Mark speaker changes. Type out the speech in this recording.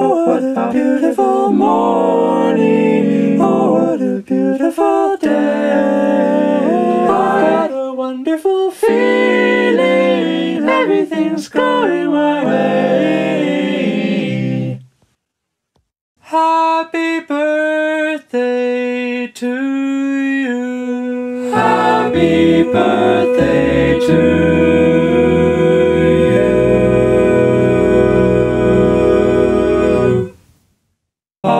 Speaker 1: Oh, what a beautiful morning. Oh, what a beautiful day. What a wonderful feeling. Everything's going my way. Happy birthday to you. Happy birthday Uh...